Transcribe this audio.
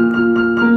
Música